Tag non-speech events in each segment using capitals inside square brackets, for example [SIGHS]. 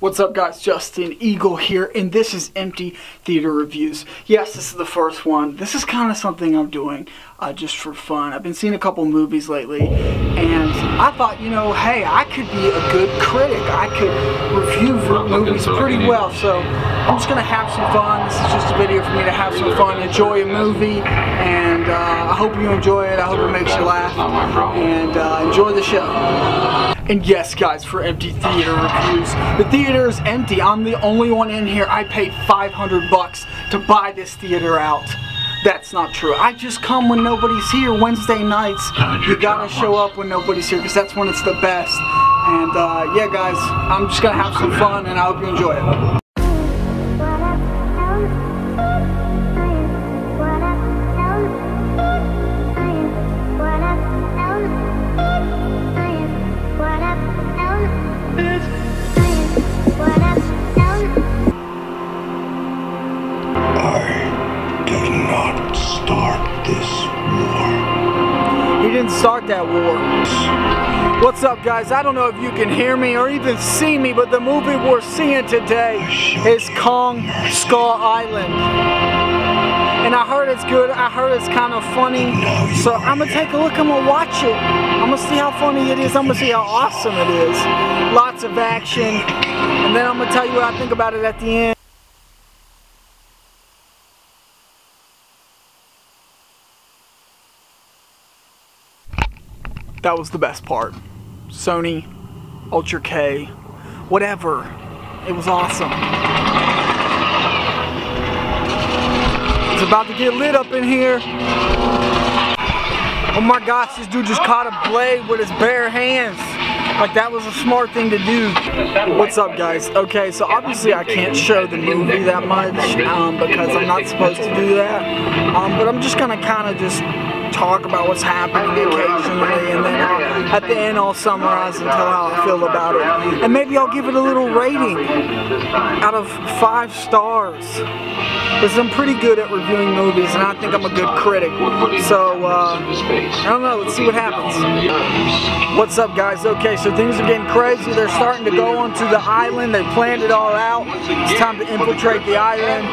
What's up guys, Justin Eagle here, and this is Empty Theater Reviews. Yes, this is the first one. This is kind of something I'm doing uh, just for fun. I've been seeing a couple movies lately, and I thought, you know, hey, I could be a good critic. I could review movies pretty well, so I'm just going to have some fun. This is just a video for me to have some fun, enjoy a movie, and uh, I hope you enjoy it. I hope it makes you laugh, and uh, enjoy the show. And yes, guys, for Empty Theater Reviews, the theater is empty. I'm the only one in here. I paid 500 bucks to buy this theater out. That's not true. I just come when nobody's here. Wednesday nights, you gotta show up when nobody's here because that's when it's the best. And uh, yeah, guys, I'm just gonna have some fun and I hope you enjoy it. Didn't start that war. What's up guys? I don't know if you can hear me or even see me, but the movie we're seeing today is Kong Skull Island. And I heard it's good, I heard it's kind of funny, so I'm gonna take a look, I'm gonna watch it. I'm gonna see how funny it is, I'm gonna see how awesome it is. Lots of action, and then I'm gonna tell you what I think about it at the end. That was the best part. Sony, Ultra K, whatever. It was awesome. It's about to get lit up in here. Oh my gosh, this dude just caught a blade with his bare hands. Like that was a smart thing to do. What's up guys? Okay, so obviously I can't show the movie that much um, because I'm not supposed to do that. Um, but I'm just gonna kind of just talk about what's happening occasionally, and then I'll, at the end I'll summarize and tell how I feel about it. And maybe I'll give it a little rating out of five stars. Because I'm pretty good at reviewing movies, and I think I'm a good critic. So, uh, I don't know, let's see what happens. What's up, guys? Okay, so things are getting crazy. They're starting to go onto the island. They planned it all out. It's time to infiltrate the island.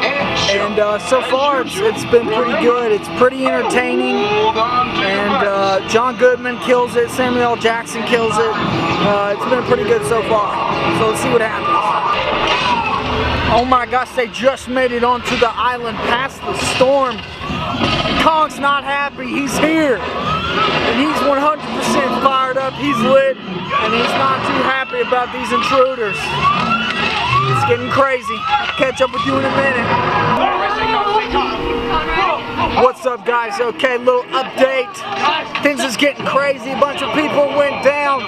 And uh, so far, it's, it's been pretty good. It's pretty entertaining. And uh, John Goodman kills it. Samuel L. Jackson kills it. Uh, it's been pretty good so far. So let's see what happens. Oh my gosh, they just made it onto the island past the storm. Kong's not happy, he's here. And he's 100% fired up, he's lit, and he's not too happy about these intruders. It's getting crazy. I'll catch up with you in a minute. What's up guys? Okay, little update. Things is getting crazy. A bunch of people went down.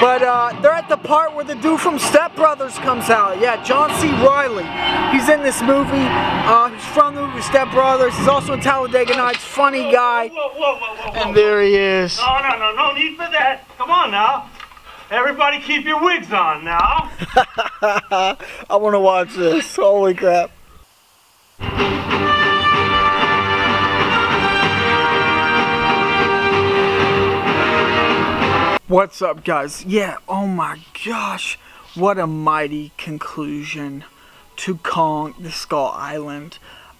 But uh, they're at the part where the dude from Step Brothers comes out. Yeah, John C. Reilly. He's in this movie. Uh, he's from the movie Step Brothers. He's also in Talladega Nights. Funny guy. And there he is. No, no, no, no need for that. Come on now. Everybody keep your wigs on now. [LAUGHS] I want to watch this. Holy crap. What's up, guys? Yeah, oh my gosh, what a mighty conclusion to Kong the Skull Island.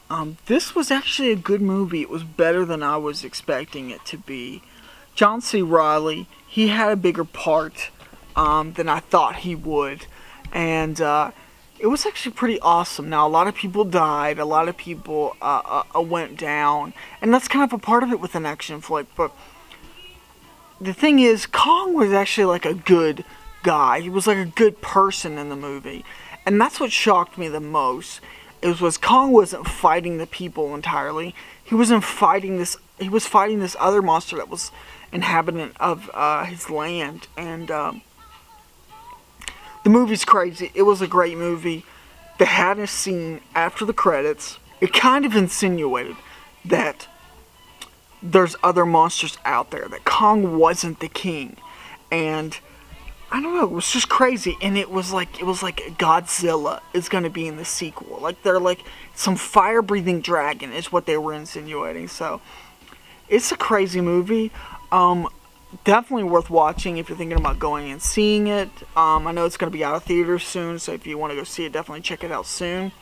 Um, this was actually a good movie. It was better than I was expecting it to be. John C. Reilly, he had a bigger part um, than I thought he would. And uh, it was actually pretty awesome. Now, a lot of people died, a lot of people uh, uh, went down, and that's kind of a part of it with an action flick, but the thing is, Kong was actually like a good guy. He was like a good person in the movie. And that's what shocked me the most. It was Kong wasn't fighting the people entirely. He wasn't fighting this he was fighting this other monster that was inhabitant of uh, his land. And um, the movie's crazy. It was a great movie. They had a scene after the credits. It kind of insinuated that there's other monsters out there, that Kong wasn't the king. And I don't know, it was just crazy. And it was like it was like Godzilla is gonna be in the sequel. Like they're like some fire breathing dragon is what they were insinuating. So it's a crazy movie. Um definitely worth watching if you're thinking about going and seeing it. Um, I know it's going to be out of theaters soon, so if you want to go see it, definitely check it out soon.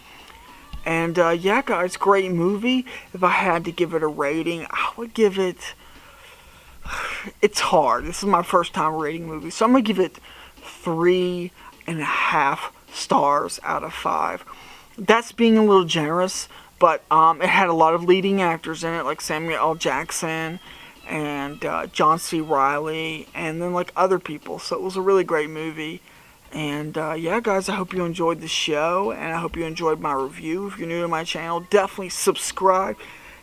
And uh, yeah, guys, great movie. If I had to give it a rating, I would give it. [SIGHS] It's hard. This is my first time rating movies, so I'm gonna give it three and a half stars out of five. That's being a little generous, but um, it had a lot of leading actors in it, like Samuel L. Jackson and uh, John C. Reilly, and then like other people. So it was a really great movie. And uh, yeah, guys, I hope you enjoyed the show, and I hope you enjoyed my review. If you're new to my channel, definitely subscribe.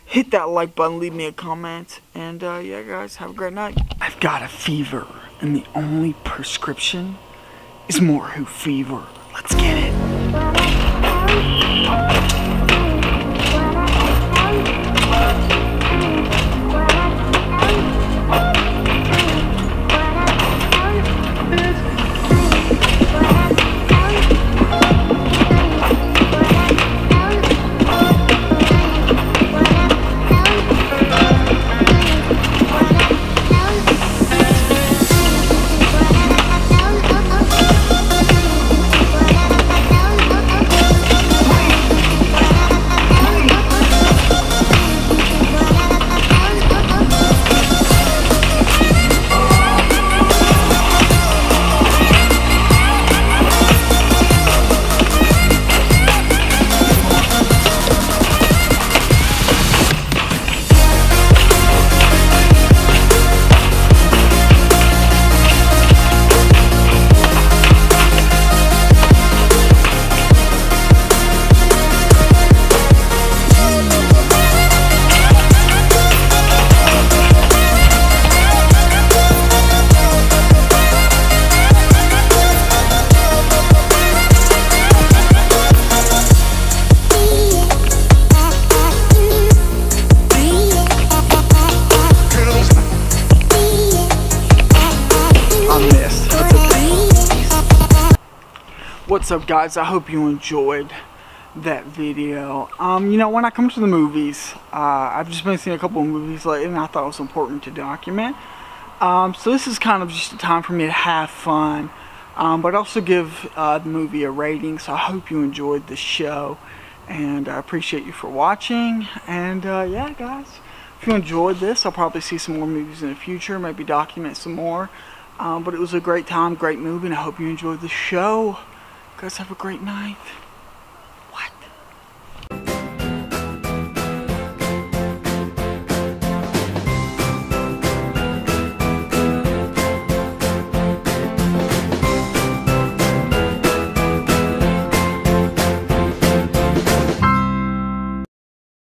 Hit that like button, leave me a comment, and uh, yeah, guys, have a great night. I've got a fever, and the only prescription is more who fever. Let's get it. What's up guys, I hope you enjoyed that video. Um, you know, when I come to the movies, uh, I've just been seeing a couple of movies lately and I thought it was important to document. Um, so this is kind of just a time for me to have fun, um, but also give uh, the movie a rating. So I hope you enjoyed the show and I appreciate you for watching. And uh, yeah guys, if you enjoyed this, I'll probably see some more movies in the future, maybe document some more. Um, but it was a great time, great movie, and I hope you enjoyed the show. Guys, have a great night.